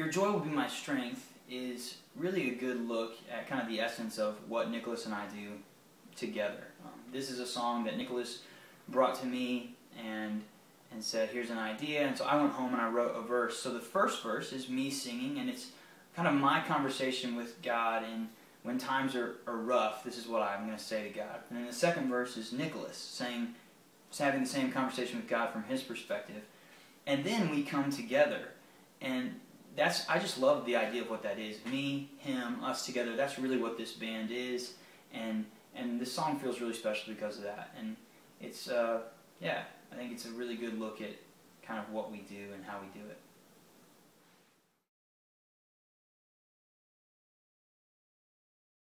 Your Joy Will Be My Strength is really a good look at kind of the essence of what Nicholas and I do together. Um, this is a song that Nicholas brought to me and and said, "Here's an idea." And so I went home and I wrote a verse. So the first verse is me singing, and it's kind of my conversation with God. And when times are, are rough, this is what I'm going to say to God. And then the second verse is Nicholas saying, having the same conversation with God from his perspective. And then we come together, and that's I just love the idea of what that is. Me, him, us together. That's really what this band is, and and this song feels really special because of that. And it's uh, yeah, I think it's a really good look at kind of what we do and how we do it.